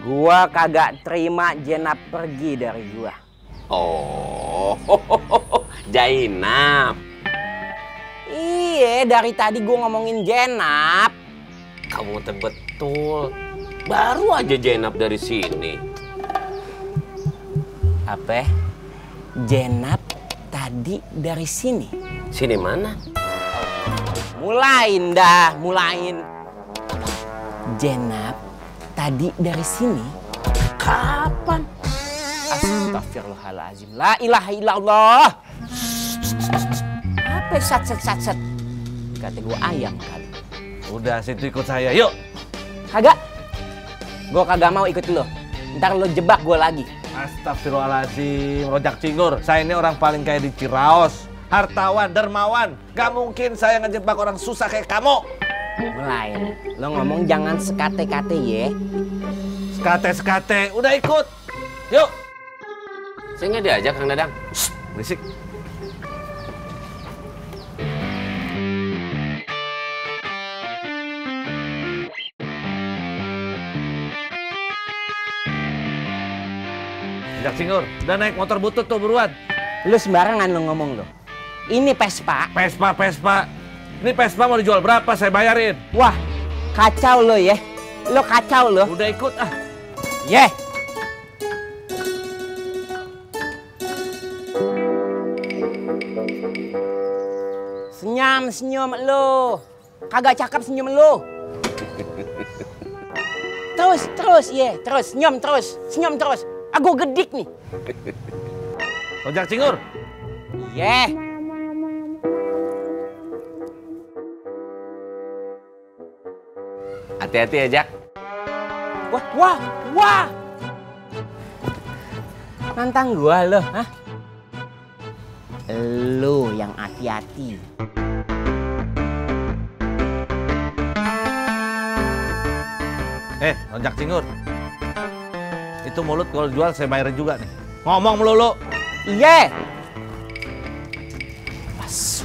Gua kagak terima Jenap pergi dari gua. Oh, Jainab. Iya, dari tadi gua ngomongin Jenap. Kamu teh betul. Baru aja Jainab dari sini. Apa? Jenap tadi dari sini. Sini mana? Mulain dah, mulain. Jenap tadi dari sini. Kapan? Astagfirullahaladzim. La ilaha illallah. Apa sat sat sat sat? Kata gua ayam kan. Udah, situ ikut saya. Yuk. Kagak. Gua kagak mau ikut lo. Ntar lo jebak gua lagi. Astagfirullahaladzim, rojak cingur. Saya ini orang paling kaya di Ciraos. Hartawan, dermawan. Gak mungkin saya ngejebak orang susah kayak kamu. Mulain. Lo ngomong jangan sekate-kate ya. Sekate-sekate, udah ikut. Yuk. Saya nggak diajak Kang Dadang. Berisik. Rojak cingur, udah naik motor butut tuh buruan. Lo sembarangan lo ngomong lo. Ini Vespa. Vespa, Vespa. Ini Vespa mau dijual berapa? Saya bayarin. Wah, kacau lo ya. Lo kacau lo. Udah ikut ah. Ye. Senyum, senyum lo. Kagak cakep senyum lo. Terus, terus, ye, terus, senyum terus, senyum terus. Aku gedik nih. Rojak cingur. Ye. Hati-hati ya, Jak. Wah, wah, wah. Nantang gua lo, hah? Lo yang hati-hati. Eh, rojak cingur. Itu mulut kalau jual saya bayarin juga nih. Ngomong melulu. Iya. Pas.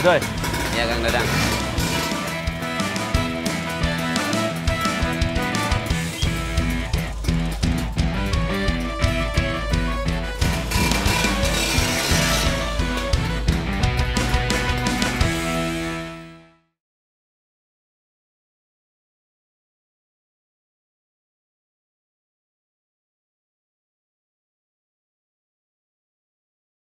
Edoy, Ya Kang Dadang.